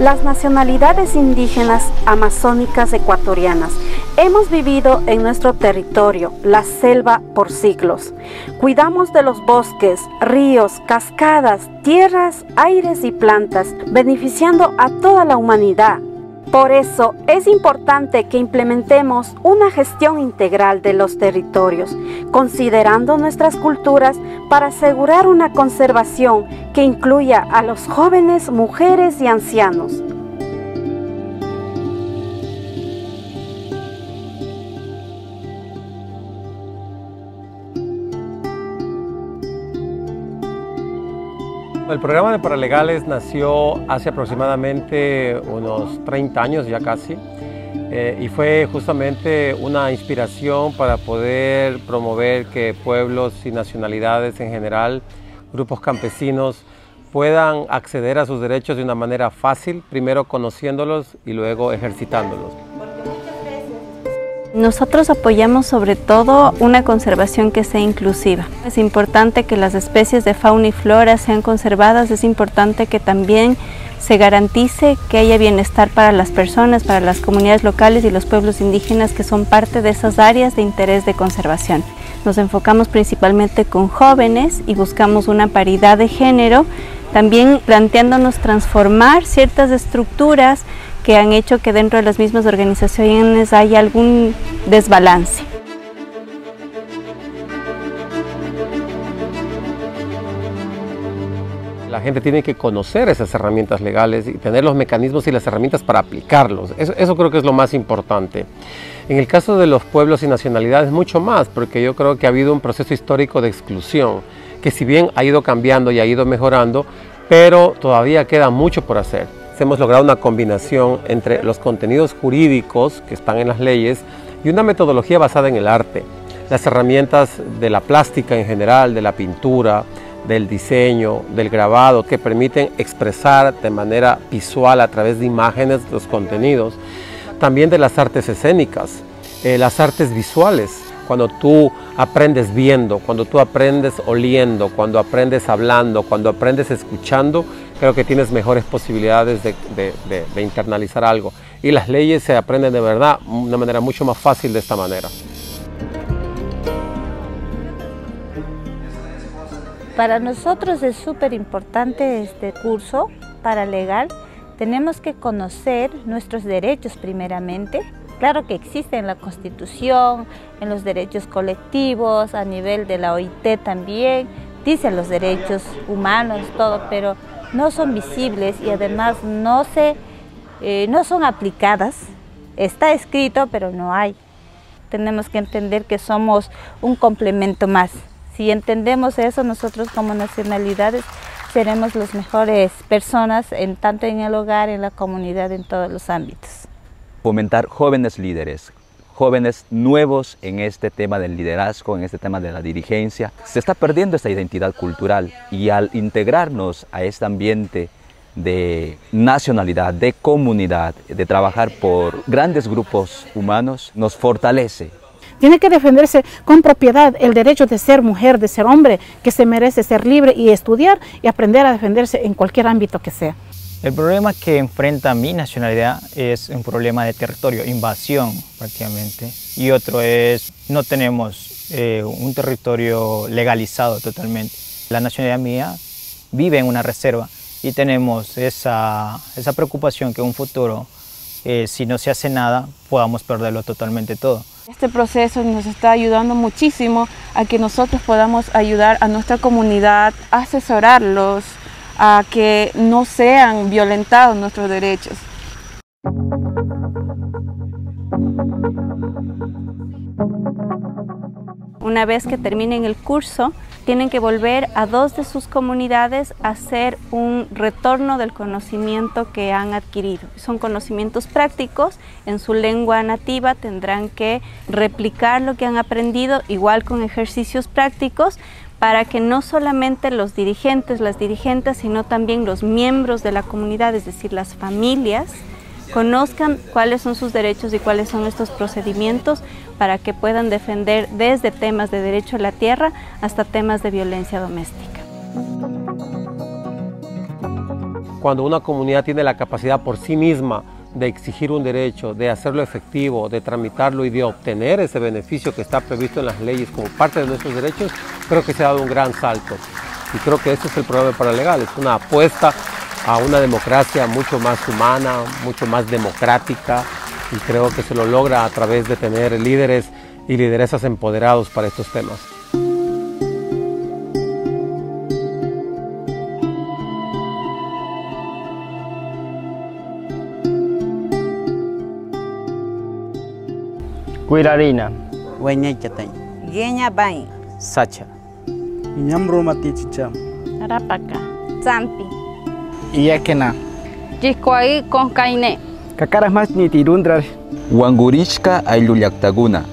Las nacionalidades indígenas amazónicas ecuatorianas hemos vivido en nuestro territorio, la selva, por siglos. Cuidamos de los bosques, ríos, cascadas, tierras, aires y plantas, beneficiando a toda la humanidad por eso es importante que implementemos una gestión integral de los territorios, considerando nuestras culturas para asegurar una conservación que incluya a los jóvenes, mujeres y ancianos. El programa de paralegales nació hace aproximadamente unos 30 años ya casi eh, y fue justamente una inspiración para poder promover que pueblos y nacionalidades en general, grupos campesinos, puedan acceder a sus derechos de una manera fácil, primero conociéndolos y luego ejercitándolos. Nosotros apoyamos sobre todo una conservación que sea inclusiva. Es importante que las especies de fauna y flora sean conservadas, es importante que también se garantice que haya bienestar para las personas, para las comunidades locales y los pueblos indígenas que son parte de esas áreas de interés de conservación. Nos enfocamos principalmente con jóvenes y buscamos una paridad de género, también planteándonos transformar ciertas estructuras que han hecho que dentro de las mismas organizaciones haya algún desbalance. La gente tiene que conocer esas herramientas legales y tener los mecanismos y las herramientas para aplicarlos. Eso, eso, creo que es lo más importante. En el caso de los pueblos y nacionalidades, mucho más, porque yo creo que ha habido un proceso histórico de exclusión, que si bien ha ido cambiando y ha ido mejorando, pero todavía queda mucho por hacer hemos logrado una combinación entre los contenidos jurídicos que están en las leyes y una metodología basada en el arte. Las herramientas de la plástica en general, de la pintura, del diseño, del grabado, que permiten expresar de manera visual a través de imágenes los contenidos. También de las artes escénicas, eh, las artes visuales, cuando tú aprendes viendo, cuando tú aprendes oliendo, cuando aprendes hablando, cuando aprendes escuchando, creo que tienes mejores posibilidades de, internalizar algo. Y las leyes se aprenden de verdad de una manera mucho más fácil de esta manera. Para nosotros es súper importante este curso para legal. Tenemos que conocer nuestros derechos primeramente. Claro que existe en la Constitución, en los derechos colectivos, a nivel de la OIT también, dicen los derechos humanos, todo, pero no son visibles y además no, se, eh, no son aplicadas. Está escrito, pero no hay. Tenemos que entender que somos un complemento más. Si entendemos eso, nosotros como nacionalidades seremos las mejores personas, en, tanto en el hogar, en la comunidad, en todos los ámbitos. Fomentar jóvenes líderes, jóvenes nuevos en este tema del liderazgo, en este tema de la dirigencia. Se está perdiendo esta identidad cultural y al integrarnos a este ambiente de nacionalidad, de comunidad, de trabajar por grandes grupos humanos, nos fortalece. Tiene que defenderse con propiedad el derecho de ser mujer, de ser hombre, que se merece ser libre y estudiar y aprender a defenderse en cualquier ámbito que sea. El problema que enfrenta mi nacionalidad es un problema de territorio, invasión prácticamente. Y otro es, no tenemos eh, un territorio legalizado totalmente. La nacionalidad mía vive en una reserva y tenemos esa, esa preocupación que en un futuro, eh, si no se hace nada, podamos perderlo totalmente todo. Este proceso nos está ayudando muchísimo a que nosotros podamos ayudar a nuestra comunidad, asesorarlos, a que no sean violentados nuestros derechos. Una vez que terminen el curso, tienen que volver a dos de sus comunidades a hacer un retorno del conocimiento que han adquirido. Son conocimientos prácticos, en su lengua nativa tendrán que replicar lo que han aprendido, igual con ejercicios prácticos, para que no solamente los dirigentes, las dirigentes, sino también los miembros de la comunidad, es decir, las familias, conozcan cuáles son sus derechos y cuáles son estos procedimientos para que puedan defender desde temas de derecho a la tierra hasta temas de violencia doméstica. cuando una comunidad tiene la capacidad por sí misma de exigir un derecho, de hacerlo efectivo, de tramitarlo y de obtener ese beneficio que está previsto en las leyes como parte de nuestros derechos, creo que se ha dado un gran salto. Y creo que ese es el programa paralegal, es una apuesta a una democracia mucho más humana, mucho más democrática y creo que se lo logra a través de tener líderes y lideresas empoderados para estos temas. Guirarina. Hueñechatay. Gueña Bay. Sacha. Iñamro Matichicham. Arapaca. Zampi. Iekena. Chiscoaí con Caine. Cacaras más ni tirundras. Wangurishka aylluyactaguna.